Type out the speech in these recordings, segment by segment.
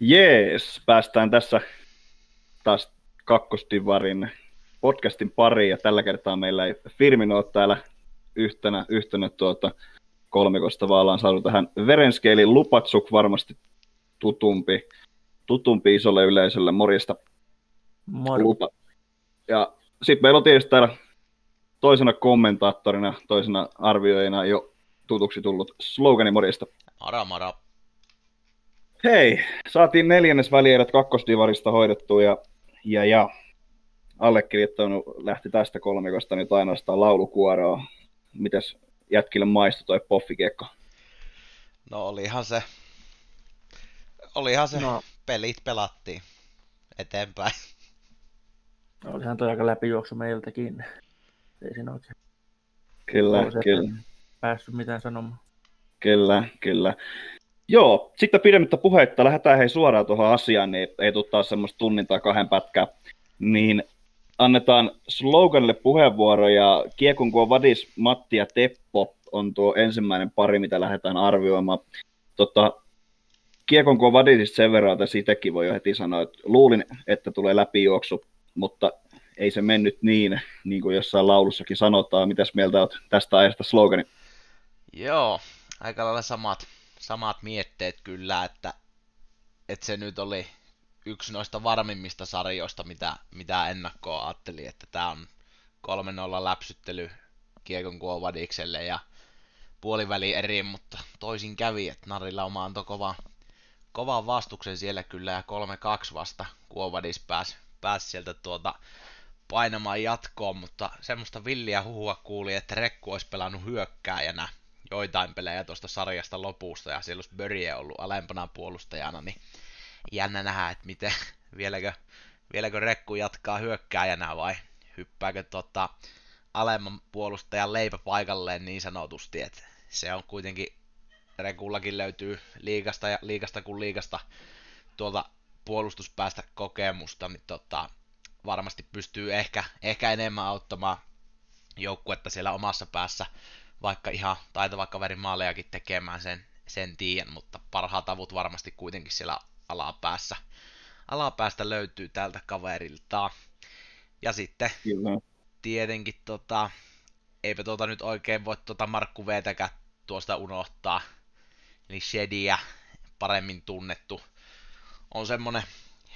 Jees, päästään tässä taas kakkostivarin podcastin pariin ja tällä kertaa meillä ei Firmino ole täällä yhtenä, yhtenä tuota kolmikosta, vaan ollaan saanut tähän Verenskeelin Lupatsuk varmasti tutumpi, tutumpi isolle yleisölle. Morjesta. Moro. Lupa. Ja sitten meillä on tietysti täällä toisena kommentaattorina, toisena arvioijana jo tutuksi tullut slogani morjesta. Mara mara. Hei, saatiin neljännes välierät kakkosdivarista hoidettua ja, ja, ja allekirjoittanut lähti tästä kolmikosta nyt ainoastaan laulukuoroa. Mitäs jätkille maistui toi poffikiekko? No olihan se, olihan se, no. No. pelit pelattiin eteenpäin. Olihan toi aika läpijuoksu meiltäkin. Ei siinä oikein Kyllä, olisi kyllä, päässyt mitään sanomaan. kyllä, kyllä. Joo, sitten pidemmittä puheitta lähdetään hei suoraan tuohon asiaan, niin ei tule taas semmoista tunnin tai kahden pätkää. Niin annetaan sloganille puheenvuoro ja Kiekun Vadis, Matti ja Teppo on tuo ensimmäinen pari, mitä lähdetään arvioimaan. Tota, Kiekon kun Vadisista sen verran, että sitäkin voi jo heti sanoa, että luulin, että tulee läpijuoksu, mutta ei se mennyt niin, niin kuin jossain laulussakin sanotaan. Mitäs mieltä olet tästä ajasta slogani? Joo, aika lailla samat, samat mietteet kyllä, että, että se nyt oli yksi noista varmimmista sarjoista, mitä, mitä ennakkoa ajattelin, että tämä on 3-0 läpsyttely Kiekon Kuovadikselle ja puoliväli eri, mutta toisin kävi, että Narilla oma antoi kovan, kovan vastuksen siellä kyllä ja 3-2 vasta Kuovadis pääsi pääs sieltä tuota painamaan jatkoon, mutta semmoista villiä huhua kuuli, että Rekku olisi pelannut hyökkääjänä joitain pelejä tuosta sarjasta lopusta ja siellä olisi Börje ollut alempana puolustajana, niin jännä nähdä, että miten, vieläkö, vieläkö Rekku jatkaa hyökkääjänä vai hyppääkö tota alemman puolustajan leipä paikalleen niin sanotusti, että se on kuitenkin Rekullakin löytyy liikasta ja liikasta kuin liikasta tuolta puolustuspäästä kokemusta, niin tota, varmasti pystyy ehkä, ehkä enemmän auttamaan joukkuetta siellä omassa päässä, vaikka ihan taitava kaverin maalejakin tekemään sen, sen tien, mutta parhaat avut varmasti kuitenkin siellä alapäässä, alapäästä löytyy tältä kaverilta. Ja sitten Kyllä. tietenkin tota, eipä tuota nyt oikein voi tuota Markku Veetäkään tuosta unohtaa. Eli Shediä paremmin tunnettu. On semmonen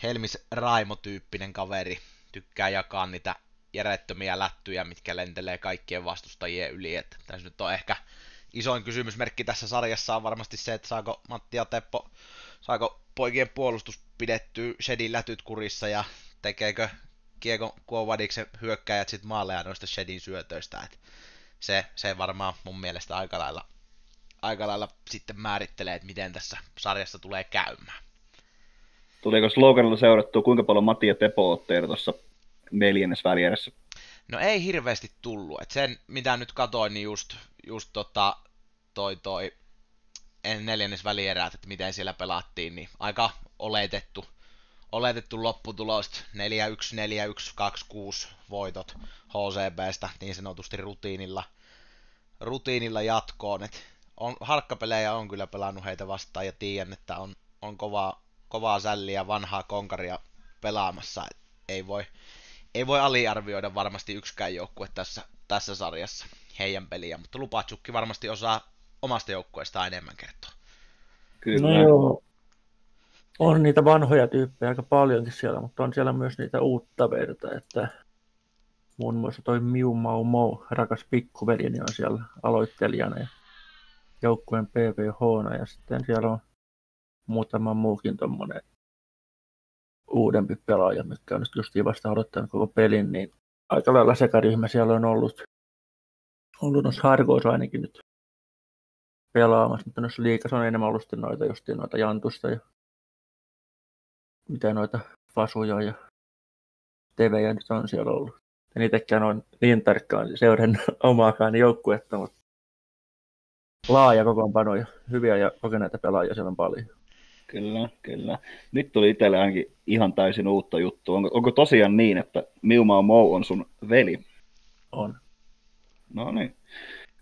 Helmis Raimo-tyyppinen kaveri. Tykkää jakaa niitä järjettömiä lättyjä, mitkä lentelee kaikkien vastustajien yli. Että tässä nyt on ehkä isoin kysymysmerkki tässä sarjassa on varmasti se, että saako Matti ja Teppo, saako poikien puolustus pidettyä Shedin lätyt kurissa ja tekeekö Kiekon Kuovadiksen hyökkäjät sit maaleja noista Shedin syötöistä. Et se, se varmaan mun mielestä aika lailla, aika lailla sitten määrittelee, että miten tässä sarjassa tulee käymään. Tuliko sloganilla seurattua, kuinka paljon Matti ja Teppo otteita tuossa neljännes välierässä? No ei hirveästi tullut. Et sen, mitä nyt katoin, niin just, just tota, toi, toi neljännes välierät, että miten siellä pelattiin, niin aika oletettu, oletettu lopputulos 4-1, 4-1, 2-6 voitot HCBstä niin sanotusti rutiinilla, rutiinilla jatkoon. Et on, harkkapelejä on kyllä pelannut heitä vastaan ja tiedän, että on, on kovaa, kovaa sälliä vanhaa konkaria pelaamassa. Et ei voi, ei voi aliarvioida varmasti yksikään joukkue tässä, tässä sarjassa heidän peliä, mutta Lupatsukki varmasti osaa omasta joukkueestaan enemmän kertoa. Kyllä. No joo. On niitä vanhoja tyyppejä aika paljonkin siellä, mutta on siellä myös niitä uutta verta, että muun muassa toi Miu Mau Mau, rakas pikkuveljeni on siellä aloittelijana ja joukkueen PVH, ja sitten siellä on muutama muukin tommonen uudempi pelaaja, mitkä on nyt justiin vasta aloittanut koko pelin, niin aika lailla sekaryhmä siellä on ollut, ollut noissa harkoissa ainakin nyt pelaamassa, mutta noissa liikassa on enemmän ollut noita justiin noita Jantusta ja mitä noita Fasuja ja Tevejä nyt on siellä ollut. En itsekään ole niin tarkkaan seurannut omaakaan joukkuetta, mutta laaja kokoonpano ja hyviä ja kokeneita pelaajia siellä on paljon. Kyllä, kyllä. Nyt tuli itselle ainakin ihan täysin uutta juttua. Onko, onko tosiaan niin, että Miuma Mou on sun veli? On, No niin.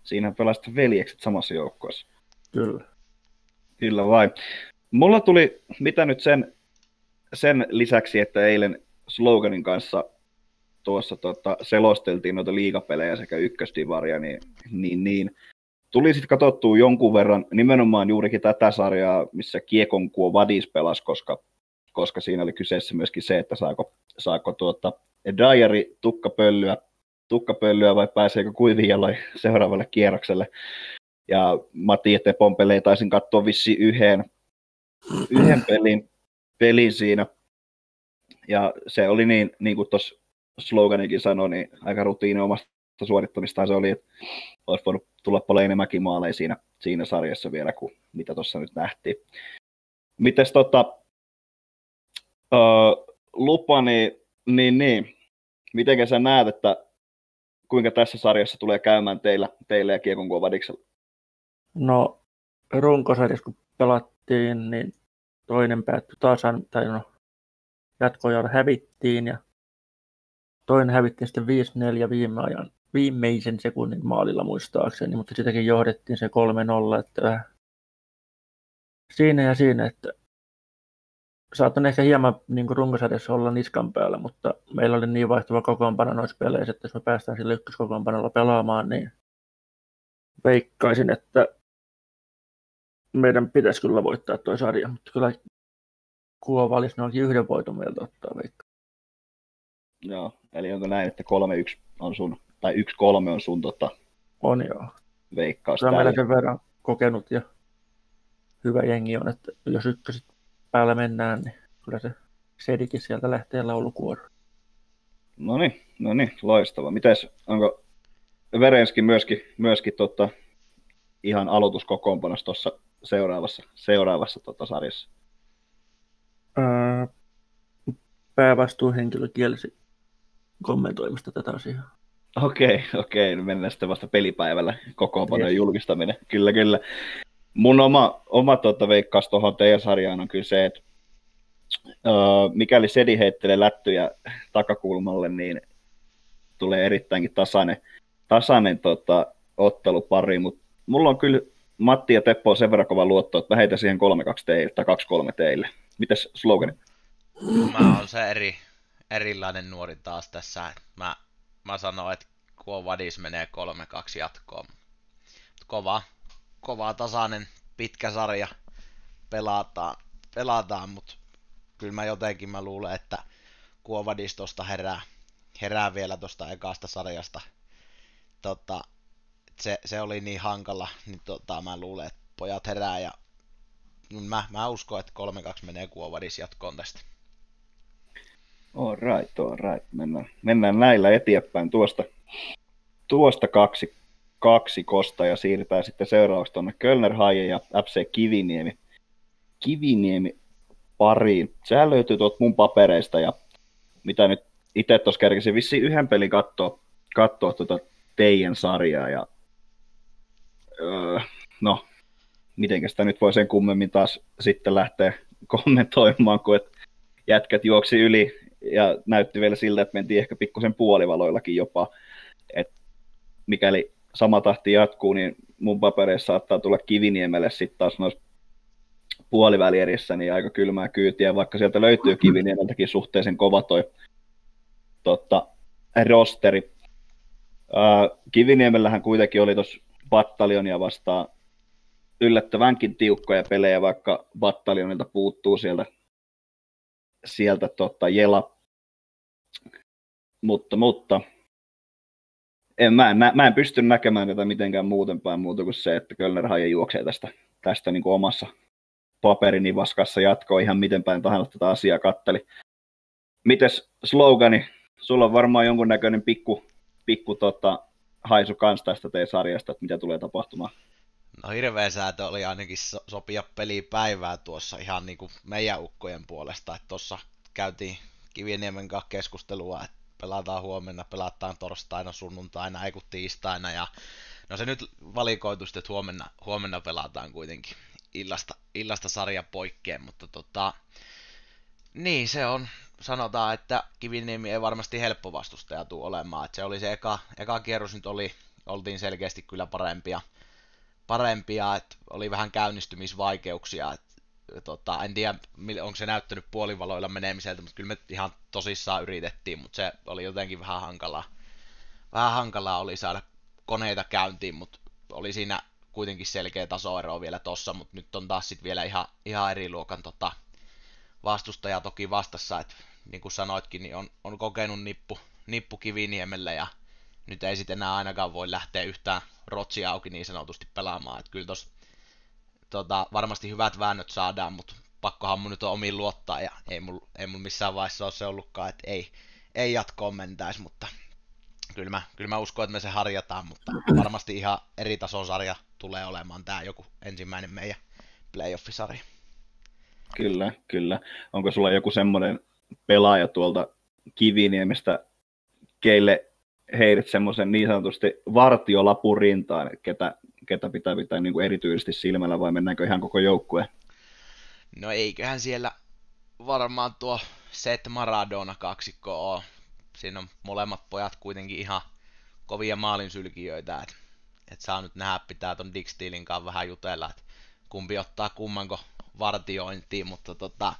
Siinä pelasit veljekset samassa joukkueessa. kyllä. Kyllä vai. mulla tuli, mitä nyt sen, sen lisäksi, että eilen sloganin kanssa tuossa tota, selosteltiin noita liigapelejä sekä ykköstivaria, niin, niin, niin tuli sitten katsottua jonkun verran nimenomaan juurikin tätä sarjaa, missä Kiekon kuo Vadis pelasi, koska, koska siinä oli kyseessä myöskin se, että saako, saako tuota, Dyeri tukkapölyä, tukkapölyä vai pääseekö kuivin jaloin seuraavalle kierrokselle. Ja Matti ja Pompele taisin katsoa vissi yhden, yhden pelin, pelin siinä. Ja se oli niin, niin kuin tuossa sloganikin sanoi, niin aika rutiini omasta suorittamista se oli, että olisi voinut tulla paljon enemmänkin maaleja siinä, siinä sarjassa vielä kuin mitä tuossa nyt nähtiin. Mites tota, öö, lupa, niin, niin, niin. miten sä näet, että kuinka tässä sarjassa tulee käymään teillä, teillä ja Kiekon Vadiksella? No runkosarjassa kun pelattiin, niin toinen päättyi tasan, tai no jatkoja hävittiin ja toinen hävittiin sitten 5-4 viime ajan, viimeisen sekunnin maalilla muistaakseni, mutta sitäkin johdettiin se 3-0, että siinä ja siinä, että saatan ehkä hieman niin runkosarjassa olla niskan päällä, mutta meillä oli niin vaihtuva kokoonpano noissa peleissä, että jos me päästään sillä ykköskokoonpanolla pelaamaan, niin veikkaisin, että meidän pitäisi kyllä voittaa tuo sarja, mutta kyllä Kuova olisi yhden voiton meiltä ottaa veikka. Joo, eli onko näin, että 3-1 on sun, tai 1-3 on sun tota, on joo. veikkaus. Se on meillä sen verran kokenut ja hyvä jengi on, että jos ykköset päällä mennään, niin kyllä se Sedikin sieltä lähtee laulukuoroon. No niin, no niin, loistava. Mites, onko Verenski myöskin, myöskin tota, ihan aloituskokoonpanossa tuossa seuraavassa, seuraavassa tota sarjassa? Öö, päävastuuhenkilö kielsi kommentoimasta tätä asiaa. Okei, okay, okei. Okay. Mennään sitten vasta pelipäivällä kokoonpanojen yes. julkistaminen. Kyllä, kyllä. Mun oma, oma tuota, veikkaus tuohon teidän sarjaan on kyllä se, että uh, mikäli Sedi heittelee lättyjä takakulmalle, niin tulee erittäinkin tasainen, tasainen tota, ottelupari, mutta mulla on kyllä Matti ja Teppo on sen verran kova luotto, että mä heitän siihen 3-2 teille tai 2-3 teille. Mites slogani? Mä oon se eri, erilainen nuori taas tässä. Mä, mä sanon, että kun Vadis menee 3-2 jatkoon. Kova, kova tasainen pitkä sarja pelataan, pelataan mutta kyllä mä jotenkin mä luulen, että Kuovadis tosta herää, herää vielä tuosta ekasta sarjasta. Tota, se, se, oli niin hankala, niin tota, mä luulen, että pojat herää ja mä, mä uskon, että 3-2 menee Kuovadis jatkoon tästä. All right, all right. Mennään, mennään näillä eteenpäin tuosta, tuosta kaksi, kaksi kosta ja siirrytään sitten seuraavaksi tuonne Kölner Haie ja FC Kiviniemi. Kiviniemi pariin. Sehän löytyy tuolta mun papereista ja mitä nyt itse tuossa kerkesin vissiin yhden pelin katsoa, katsoa tuota teidän sarjaa ja öö, no, miten sitä nyt voi sen kummemmin taas sitten lähteä kommentoimaan, kun et jätkät juoksi yli ja näytti vielä siltä, että mentiin ehkä pikkusen puolivaloillakin jopa. Et mikäli sama tahti jatkuu, niin mun papereissa saattaa tulla Kiviniemelle sitten taas noissa puolivälierissä niin aika kylmää kyytiä, vaikka sieltä löytyy Kiviniemeltäkin suhteellisen kova toi totta, rosteri. Ää, Kiviniemellähän kuitenkin oli tuossa battalionia vastaan yllättävänkin tiukkoja pelejä, vaikka battalionilta puuttuu sieltä, sieltä tota, Jela mutta, mutta en, mä, en, mä en pysty näkemään tätä mitenkään muuten päin muuta kuin se, että Kölner Haie juoksee tästä, tästä niin kuin omassa paperini vaskassa jatkoa ihan miten päin tahansa tätä asiaa katteli. Mites slogani? Sulla on varmaan jonkunnäköinen pikku, pikku tota, haisu kans tästä teidän sarjasta, että mitä tulee tapahtumaan. No hirveä säätö oli ainakin so- sopia pelipäivää tuossa ihan niin kuin meidän ukkojen puolesta, että tuossa käytiin Kiviniemen kanssa keskustelua, että pelataan huomenna, pelataan torstaina, sunnuntaina, ei kun tiistaina ja no se nyt valikoitu että huomenna, huomenna pelataan kuitenkin illasta, illasta sarja poikkeen, mutta tota, niin se on, sanotaan, että Kiviniemi ei varmasti helppo vastustaja tule olemaan, että se oli se eka, eka kierros nyt oli, oltiin selkeästi kyllä parempia, parempia että oli vähän käynnistymisvaikeuksia, että tota, en tiedä onko se näyttänyt puolivaloilla menemiseltä, mutta kyllä me ihan tosissaan yritettiin, mutta se oli jotenkin vähän hankalaa. Vähän hankalaa oli saada koneita käyntiin, mutta oli siinä kuitenkin selkeä tasoero vielä tossa, mutta nyt on taas sitten vielä ihan, ihan eri luokan tota, vastustaja toki vastassa, että niin kuin sanoitkin, niin on, on kokenut nippu, nippu Kiviniemelle ja nyt ei sitten enää ainakaan voi lähteä yhtään rotsia auki niin sanotusti pelaamaan. Että kyllä tos, tota, varmasti hyvät väännöt saadaan, mutta pakkohan mun nyt on omiin luottaa ja ei mun, ei mun missään vaiheessa ole se ollutkaan, että ei, ei jatkoon mentäisi, mutta kyllä mä, kyllä mä uskon, että me se harjataan, mutta varmasti ihan eri tason sarja tulee olemaan tämä joku ensimmäinen meidän playoffisarja. Kyllä, kyllä. Onko sulla joku semmoinen pelaaja tuolta Kiviniemestä, keille heidät semmoisen niin sanotusti vartiolapun rintaan, ketä, ketä pitää pitää niin kuin erityisesti silmällä vai mennäänkö ihan koko joukkue? No eiköhän siellä varmaan tuo Set Maradona kaksikko ole. Siinä on molemmat pojat kuitenkin ihan kovia maalinsylkijöitä, että et saa nyt nähdä, pitää ton Dick Steelin kanssa vähän jutella, että kumpi ottaa kummanko vartiointiin, mutta tota,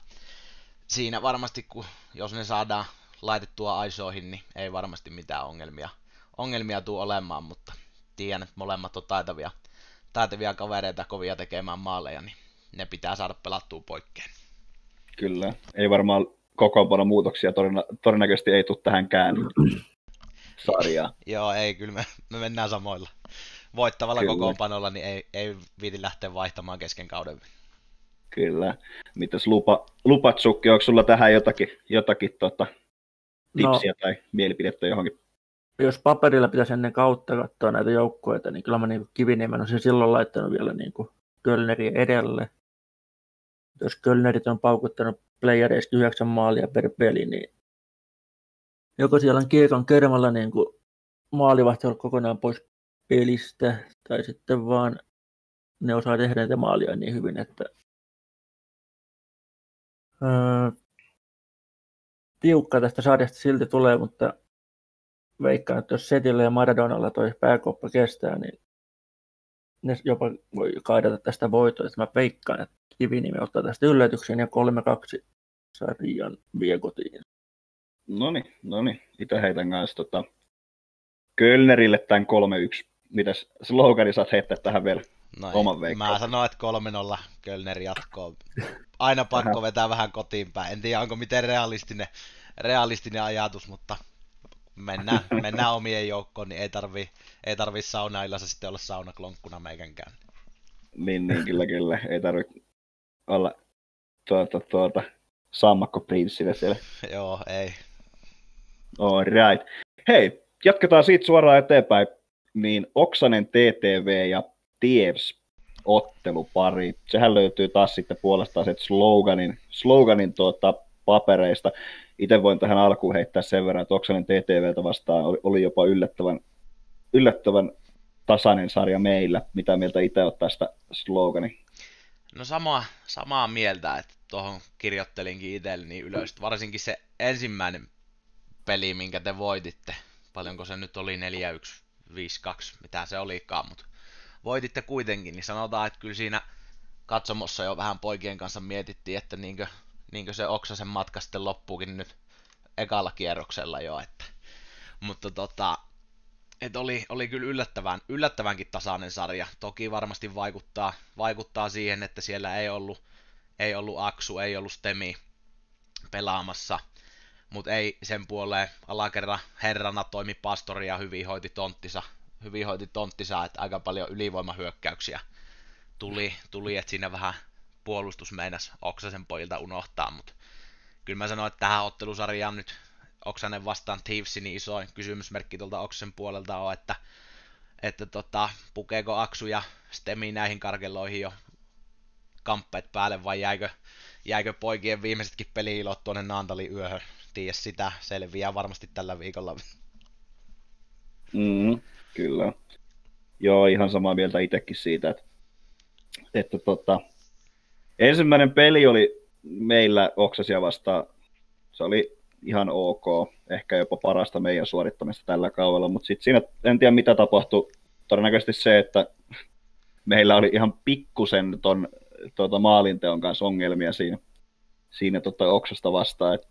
siinä varmasti, kun, jos ne saadaan laitettua aisoihin, niin ei varmasti mitään ongelmia, ongelmia tule olemaan, mutta tiedän, että molemmat on taitavia, taitavia kavereita kovia tekemään maaleja, niin ne pitää saada pelattua poikkeen. Kyllä, ei varmaan kokoonpano muutoksia todennä- todennäköisesti ei tule tähänkään sarjaan. Joo, ei, kyllä me, me mennään samoilla. Voittavalla kyllä. kokoonpanolla, niin ei, ei viiti lähteä vaihtamaan kesken kauden. Kyllä. Mitäs lupa, lupatsukki, onko sulla tähän jotakin, jotakin tota, tipsiä no, tai mielipidettä johonkin? Jos paperilla pitäisi ennen kautta katsoa näitä joukkueita, niin kyllä mä niin Kiviniemen olisin silloin laittanut vielä niin kuin Kölneri edelle. Jos Kölnerit on paukuttanut playereista yhdeksän maalia per peli, niin joko siellä on kiekon kermalla niin kuin maalivahti ollut kokonaan pois pelistä, tai sitten vaan ne osaa tehdä näitä maalia niin hyvin, että öö, tiukka tästä sarjasta silti tulee, mutta veikkaan, että jos Setillä ja Maradonalla toi pääkoppa kestää, niin ne jopa voi kaidata tästä voitoa. Mä veikkaan, että Kivinimi ottaa tästä yllätyksen ja 3-2 sarjan vie kotiin. No niin, no niin. Itse heitän kanssa tota, Kölnerille tämän 3-1. Mitäs slogani saat heittää tähän vielä? No oman veikkaan? Mä sanoin, että 3-0 Kölner jatkoo. Aina pakko vetää vähän kotiin päin. En tiedä, onko miten realistinen, realistinen ajatus, mutta mennään, mennään omien joukkoon, niin ei tarvi, ei tarvi saunaillassa sitten olla saunaklonkkuna meikänkään. Niin, niin, kyllä, kyllä. Ei tarvi olla tuota, tuota, sammakko prinssille siellä. Joo, ei. All right. Hei, jatketaan siitä suoraan eteenpäin. Niin Oksanen TTV ja Tievs ottelupari. Sehän löytyy taas sitten puolestaan se sloganin, sloganin tuota, papereista. Itse voin tähän alkuun heittää sen verran, että Oksanen TTVtä vastaan oli, oli jopa yllättävän, yllättävän tasainen sarja meillä. Mitä mieltä itse olet tästä slogani? No sama, samaa mieltä, että tuohon kirjoittelinkin itselleni ylös. Varsinkin se ensimmäinen peli, minkä te voititte. Paljonko se nyt oli 4-1, 5-2, mitä se olikaan, mutta voititte kuitenkin, niin sanotaan, että kyllä siinä katsomossa jo vähän poikien kanssa mietittiin, että niinkö, niinkö se Oksasen matka sitten loppuukin nyt ekalla kierroksella jo, että mutta tota, et oli, oli kyllä yllättävän, yllättävänkin tasainen sarja. Toki varmasti vaikuttaa, vaikuttaa siihen, että siellä ei ollut, ei ollut Aksu, ei ollut Stemi pelaamassa, mutta ei sen puoleen alakerran herrana toimi pastori ja hyvin hoiti tonttisa, hyvin hoiti tonttisa, että aika paljon ylivoimahyökkäyksiä tuli, tuli että siinä vähän puolustus meinas Oksasen pojilta unohtaa, mutta kyllä mä sanoin, että tähän ottelusarjaan nyt Oksanen vastaan Thieves, niin isoin kysymysmerkki tuolta Oksen puolelta on, että, että tota, pukeeko Aksu ja Stemi näihin karkeloihin jo kamppeet päälle vai jäikö, jäikö poikien viimeisetkin peliilot tuonne Naantalin yöhön. Tiedä sitä, selviää varmasti tällä viikolla. Mm, kyllä. Joo, ihan samaa mieltä itsekin siitä, että, että tota, ensimmäinen peli oli meillä Oksasia vastaan, se oli ihan ok, ehkä jopa parasta meidän suorittamista tällä kaudella, mutta sitten siinä en tiedä mitä tapahtui, todennäköisesti se, että meillä oli ihan pikkusen ton tuota, maalinteon kanssa ongelmia siinä, siinä tota, oksasta vastaan. Et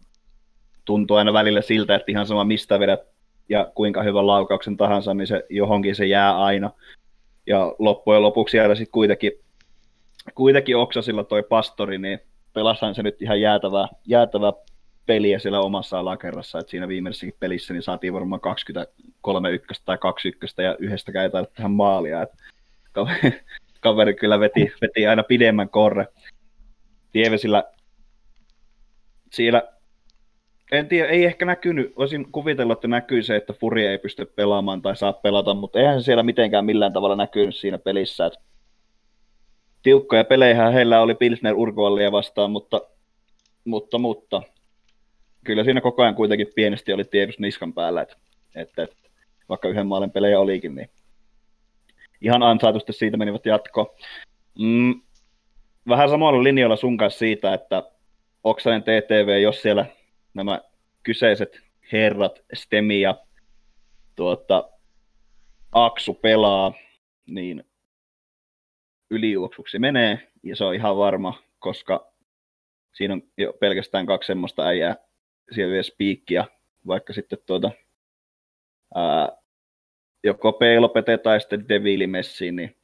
tuntuu aina välillä siltä, että ihan sama mistä vedät ja kuinka hyvän laukauksen tahansa, niin se johonkin se jää aina. Ja loppujen lopuksi jäädä sitten kuitenkin, kuitenkin oksasilla toi pastori, niin pelasahan se nyt ihan jäätävää, jäätävää peliä siellä omassa alakerrassa, että siinä viimeisessäkin pelissä niin saatiin varmaan 23 ykköstä tai 2 ykköstä ja yhdestäkään ei taida tähän maalia, että kaveri, kaveri kyllä veti, veti aina pidemmän korre. Tievesillä siellä, en tiedä, ei ehkä näkynyt, olisin kuvitellut, että näkyy se, että Furia ei pysty pelaamaan tai saa pelata, mutta eihän se siellä mitenkään millään tavalla näkynyt siinä pelissä, että tiukkoja pelejä heillä oli Pilsner Urkoallia vastaan, mutta, mutta, mutta. Kyllä siinä koko ajan kuitenkin pienesti oli tiedus niskan päällä, että, että, että vaikka yhden maalin pelejä olikin, niin ihan ansaitusti siitä menivät jatko. Mm, vähän samalla linjalla sun kanssa siitä, että Oksanen TTV, jos siellä nämä kyseiset herrat, Stemi ja tuota, Aksu pelaa, niin ylijuoksuksi menee, ja se on ihan varma, koska siinä on jo pelkästään kaksi semmoista äijää, siellä vielä spiikkiä, vaikka sitten tuota, ää, joko Peilopete tai sitten Devili niin,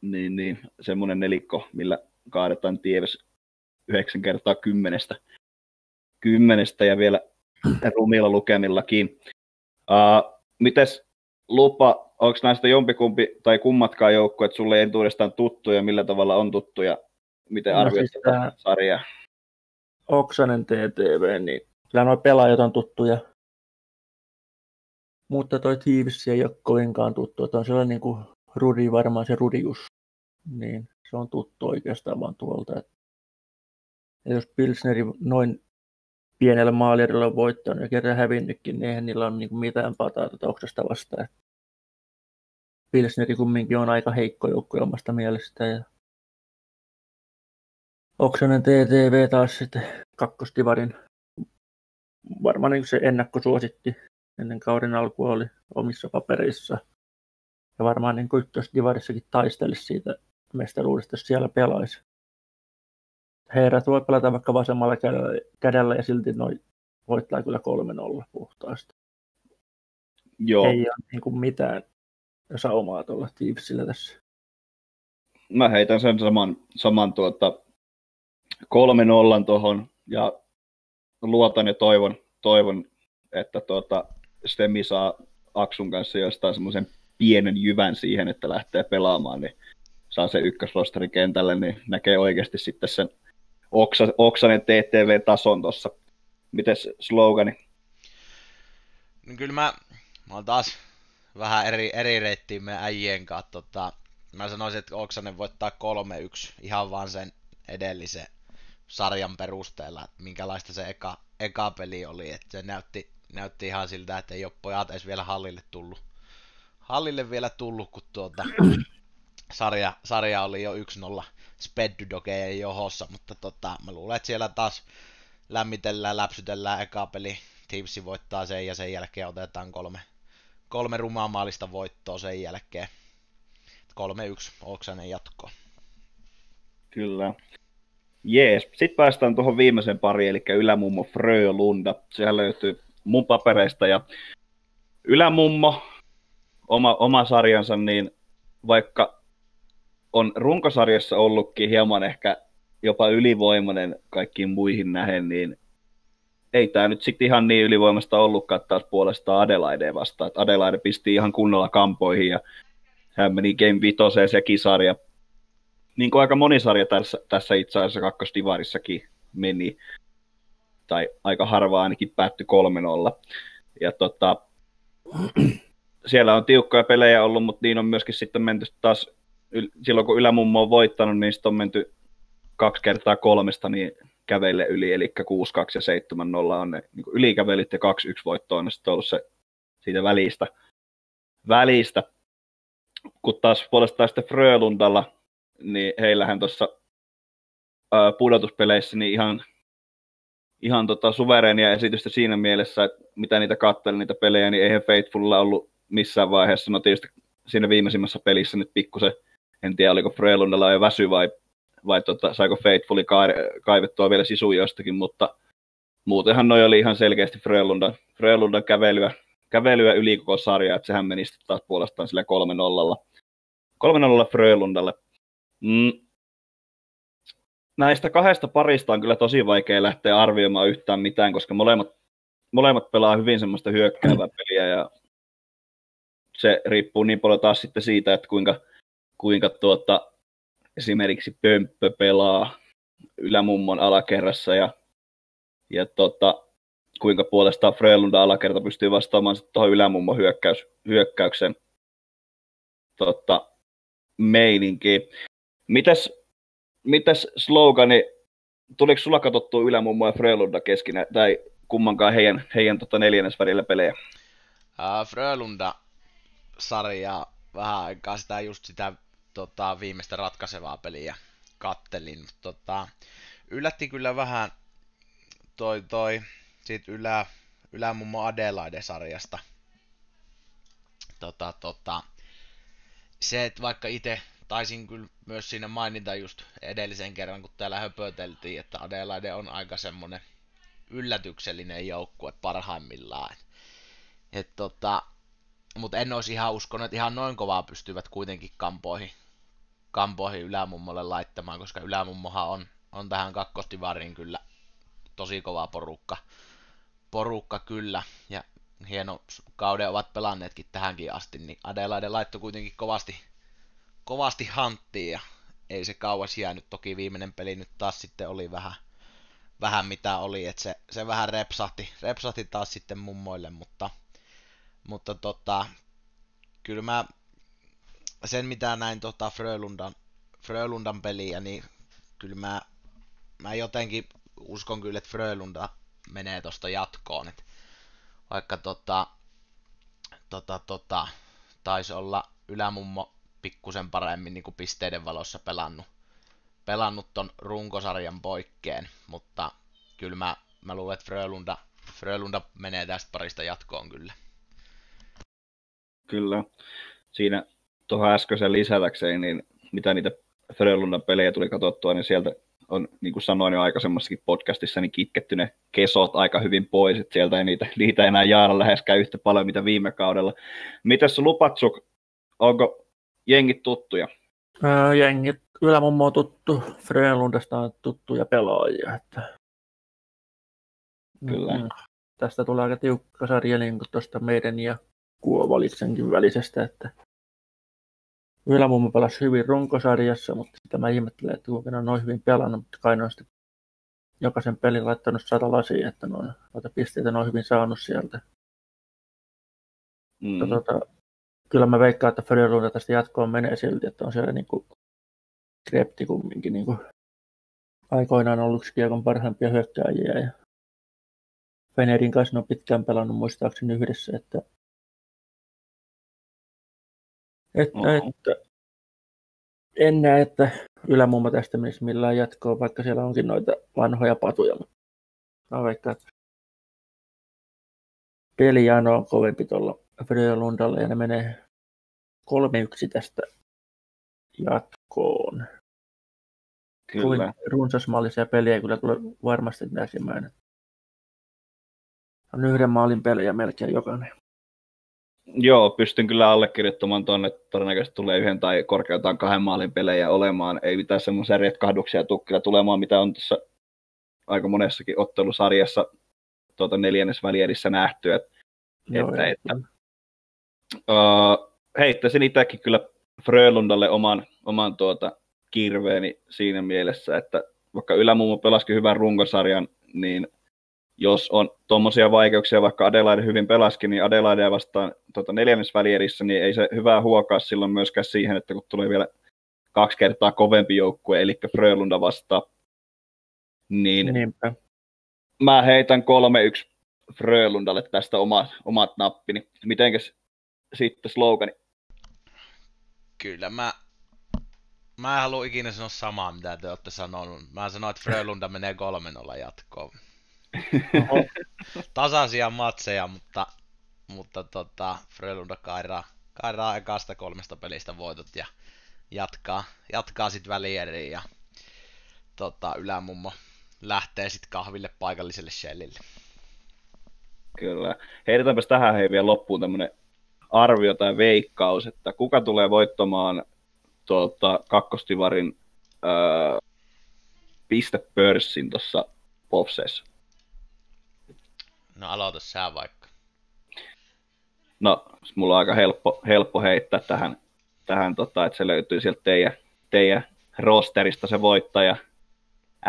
niin, niin semmoinen nelikko, millä kaadetaan Tieves yhdeksän kertaa kymmenestä, kymmenestä ja vielä rumilla lukemillakin. Uh, mites lupa, onko näistä jompikumpi tai kummatkaan joukkueet sulle entuudestaan tuttuja, millä tavalla on tuttuja? Miten no, arvioit siis tätä sarjaa? Oksanen TTV, niin kyllä nuo pelaajat on tuttuja. Mutta toi Thieves ei ole kovinkaan tuttu. Että on sellainen niin kuin Rudi, varmaan se Rudius. Niin se on tuttu oikeastaan vaan tuolta. Ja jos Pilsneri noin pienellä maalierilla on voittanut ja kerran hävinnytkin, niin eihän niillä ole niin mitään pataa tuota Oksasta vastaan. Pilsneri kumminkin on aika heikko joukko omasta mielestä. Ja Oksanen TTV taas sitten kakkostivarin varmaan niin se ennakkosuositti ennen kauden alkua oli omissa papereissa. Ja varmaan niin ykkösdivarissakin taistelisi siitä mestaruudesta, jos siellä pelaisi. Herrat voi pelata vaikka vasemmalla kädellä, kädellä ja silti noin voittaa kyllä 3-0 puhtaasti. Joo. Ei ole niin kuin mitään saumaa tuolla Thievesillä tässä. Mä heitän sen saman, saman tuota, kolme nollan tuohon ja luotan ja toivon, toivon että tuota, Stemi saa Aksun kanssa jostain semmoisen pienen jyvän siihen, että lähtee pelaamaan, niin saa se ykkösrosterin kentälle, niin näkee oikeasti sitten sen oksa, oksanen TTV-tason tuossa. Mites slogani? No kyllä mä, mä oon taas vähän eri, eri reittiin meidän äijien kanssa. Tota, mä sanoisin, että Oksanen voittaa 3-1 ihan vaan sen edellisen sarjan perusteella, että minkälaista se eka, eka peli oli, että se näytti, näytti ihan siltä, että ei ole pojat edes vielä hallille tullut. Hallille vielä tullut, kun tuota, sarja, sarja oli jo 1-0 Speddydogejen johossa, mutta tota, mä luulen, että siellä taas lämmitellään, läpsytellään eka peli, Teamsi voittaa sen ja sen jälkeen otetaan kolme, kolme rumaa maalista voittoa sen jälkeen. 3-1 Oksanen jatko. Kyllä. Jees. Sitten päästään tuohon viimeisen pariin, eli Ylämummo Frölunda. Sehän löytyy mun papereista. Ja Ylämummo, oma, oma sarjansa, niin vaikka on runkosarjassa ollutkin hieman ehkä jopa ylivoimainen kaikkiin muihin nähen, niin ei tämä nyt sitten ihan niin ylivoimasta ollutkaan taas puolestaan Adelaide vastaan. Adelaide pisti ihan kunnolla kampoihin ja hän meni Game 5 sekin sarja niin kuin aika moni sarja tässä, tässä itse asiassa kakkosdivarissakin meni, tai aika harva ainakin päättyi 3-0. Ja tota, siellä on tiukkoja pelejä ollut, mutta niin on myöskin sitten menty taas, silloin kun Ylämummo on voittanut, niin sitten on menty kaksi kertaa kolmesta niin käveille yli, eli 6-2 ja 7-0 on ne niin ylikävelit ja 2-1 voitto on sitten ollut se siitä välistä. välistä. Kun taas puolestaan sitten Frölundalla niin heillähän tuossa pudotuspeleissä niin ihan, ihan tota suvereenia esitystä siinä mielessä, että mitä niitä katseli niitä pelejä, niin eihän Faithfulilla ollut missään vaiheessa, no tietysti siinä viimeisimmässä pelissä nyt pikkusen, en tiedä oliko Frelundalla jo väsy vai vai tota, saiko Faithfully kaivettua vielä sisu jostakin, mutta muutenhan noi oli ihan selkeästi Frölundan, Frölundan kävelyä, kävelyä yli koko sarja, että sehän meni sitten taas puolestaan sillä 3-0. 3-0 Frölundalle. Mm. Näistä kahdesta parista on kyllä tosi vaikea lähteä arvioimaan yhtään mitään, koska molemmat, molemmat pelaa hyvin semmoista hyökkäävää peliä ja se riippuu niin paljon taas sitten siitä, että kuinka, kuinka tuota, esimerkiksi Pömppö pelaa ylämummon alakerrassa ja, ja tota, kuinka puolestaan Frölunda alakerta pystyy vastaamaan tuohon ylämummon hyökkäys, hyökkäyksen tota, meininkiin. Mitäs, mitäs slogani, tuliko sulla katsottua ylämummo ja Frölunda keskinä, tai kummankaan heidän, heidän tota neljännesvärillä pelejä? Uh, Frölunda sarja vähän aikaa sitä just sitä tota, viimeistä ratkaisevaa peliä kattelin. Tota, yllätti kyllä vähän toi, toi siitä ylä, ylämummo Adelaide-sarjasta. Tota, tota, se, että vaikka itse taisin kyllä myös siinä mainita just edellisen kerran, kun täällä höpöteltiin, että Adelaide on aika semmonen yllätyksellinen joukkue parhaimmillaan. Et tota, mutta en olisi ihan uskonut, että ihan noin kovaa pystyvät kuitenkin kampoihin, kampoihin ylämummolle laittamaan, koska ylämummohan on, on tähän kakkostivariin kyllä tosi kova porukka, porukka kyllä, ja hieno kauden ovat pelanneetkin tähänkin asti, niin Adelaide laittoi kuitenkin kovasti, kovasti hanttiin, ja ei se kauas jäänyt. Toki viimeinen peli nyt taas sitten oli vähän, vähän mitä oli, että se, se vähän repsahti, repsahti taas sitten mummoille, mutta mutta tota, kyllä mä sen mitä näin tota Frölundan, Frölundan peliä, niin kyllä mä, mä jotenkin uskon kyllä, että Frölunda menee tosta jatkoon. Et vaikka tota, tota, tota, taisi olla ylämummo pikkusen paremmin niin kuin pisteiden valossa pelannut, pelannut ton runkosarjan poikkeen, mutta kyllä mä, mä luulen, että Frölunda, Frölunda menee tästä parista jatkoon kyllä. Kyllä. Siinä tuohon äskeisen lisätäkseen, niin mitä niitä Frölundan pelejä tuli katsottua, niin sieltä on, niin kuin sanoin jo aikaisemmassakin podcastissa, niin kitketty ne kesot aika hyvin pois, että sieltä ei niitä, niitä enää jaada läheskään yhtä paljon, mitä viime kaudella. Mitäs Lupatsuk, onko jengit tuttuja? Öö, jengit, kyllä mummo on tuttu, Frölundasta on tuttuja pelaajia, että Kyllä. Mm, tästä tulee aika tiukka sarja niin tuosta meidän ja Kuovalitsenkin välisestä, että Ylämummo pelasi hyvin runkosarjassa, mutta sitä mä ihmettelen, että kuinka on noin hyvin pelannut, mutta kai on sitten jokaisen pelin laittanut sata lasia, että noin, noita pisteitä on hyvin saanut sieltä. Mm. Mutta, tota, kyllä mä veikkaan, että Frölunda tästä jatkoon menee silti, että on siellä niin kuin Krepti kumminkin niin kuin aikoinaan ollut yksi kiekon parhaimpia hyökkääjiä ja Fenerin kanssa on pitkään pelannut muistaakseni yhdessä, että että, uh-huh. että en näe, että ylämumma tästä menisi millään jatkoon, vaikka siellä onkin noita vanhoja patuja. Mä vaikka, että pelijano on kovempi tuolla Frölundalle ja ne menee 3-1 tästä jatkoon. Kyllä. runsasmallisia pelejä kyllä tulee varmasti näkemään. On yhden maalin pelejä melkein jokainen. Joo, pystyn kyllä allekirjoittamaan tuonne, että todennäköisesti tulee yhden tai korkeutaan kahden maalin pelejä olemaan. Ei mitään semmoisia retkahduksia tule tulemaan, mitä on tässä aika monessakin ottelusarjassa tuota neljännesvälierissä nähty. Et, Joo, että, että, uh, heittäisin itsekin kyllä Frölundalle oman, oman tuota kirveeni siinä mielessä, että vaikka Ylämummo pelasikin hyvän runkosarjan, niin jos on tuommoisia vaikeuksia, vaikka Adelaide hyvin pelaskin, niin Adelaide vastaan tuota neljännesvälierissä, niin ei se hyvää huokaa silloin myöskään siihen, että kun tulee vielä kaksi kertaa kovempi joukkue, eli Frölunda vastaan, niin Niinpä. mä heitän 3-1 Frölundalle tästä omat, omat nappini. Mitenkäs sitten slogani? Kyllä mä Mä en halua ikinä sanoa samaa, mitä te olette sanonut. Mä sanoin, että Frölunda menee 3-0 jatkoon. tasaisia matseja, mutta, mutta tota, Frölunda kairaa, kairaa ekasta kolmesta pelistä voitot ja jatkaa, jatkaa sitten välieriin. Ja tota, ylämummo lähtee sitten kahville paikalliselle shellille. Kyllä. Heitetäänpäs tähän hei vielä loppuun tämmöinen arvio tai veikkaus, että kuka tulee voittamaan tuota, kakkostivarin öö, pistepörssin tuossa Popseissa? No aloita sä vaikka. No, mulla on aika helppo, helppo heittää tähän, tähän tota, että se löytyy sieltä teidän, teidän rosterista se voittaja,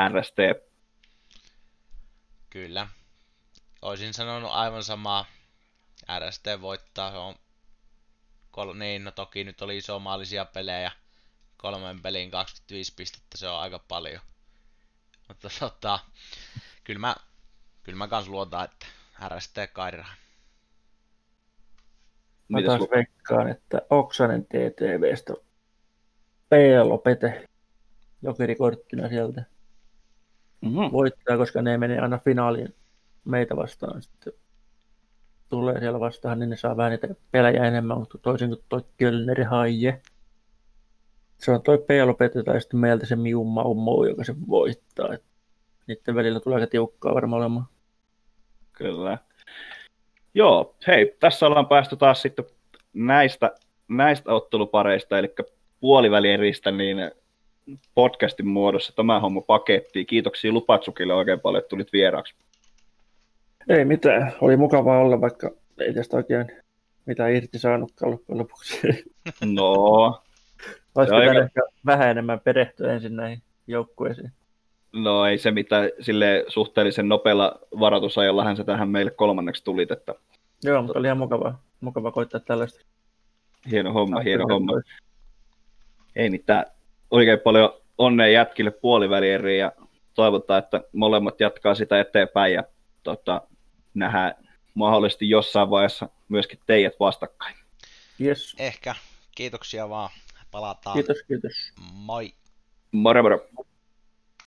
RST. Kyllä. Olisin sanonut aivan samaa. RST voittaa, se on kol- niin, no toki nyt oli isomaalisia pelejä. Kolmen pelin 25 pistettä, se on aika paljon. Mutta tota, kyllä mä, kyllä mä kans luotan, että RST kairaa. Mä taas veikkaan, että Oksanen TTVstä Peelo Pete jokerikorttina sieltä Mhm. voittaa, koska ne menee aina finaaliin meitä vastaan. Sitten tulee siellä vastaan, niin ne saa vähän niitä pelejä enemmän, mutta toisin kuin toi Kölneri Haije. Se on toi Pete tai sitten meiltä se Miu Mau Mou, joka se voittaa. Niiden välillä tulee aika tiukkaa varmaan olemaan. Kyllä. Joo, hei, tässä ollaan päästy taas sitten näistä, näistä ottelupareista, eli puolivälieristä, niin podcastin muodossa tämä homma pakettiin. Kiitoksia Lupatsukille oikein paljon, että tulit vieraaksi. Ei mitään, oli mukavaa olla, vaikka ei tästä oikein mitään irti saanutkaan loppujen lopuksi. No, Olisi pitänyt aika- vähän enemmän perehtyä ensin näihin joukkueisiin. No ei se mitään, sille suhteellisen nopealla varoitusajallahan se tähän meille kolmanneksi tulit, että Joo, mutta oli ihan mukavaa, mukavaa koittaa tällaista. hieno homma, hieno homma. Ei mitään. Oikein paljon onnea jätkille puolivälieriin ja toivotaan, että molemmat jatkaa sitä eteenpäin ja tota, nähdään mahdollisesti jossain vaiheessa myöskin teidät vastakkain. Yes. Ehkä. Kiitoksia vaan. Palataan. Kiitos, kiitos. Moi. Moro moro.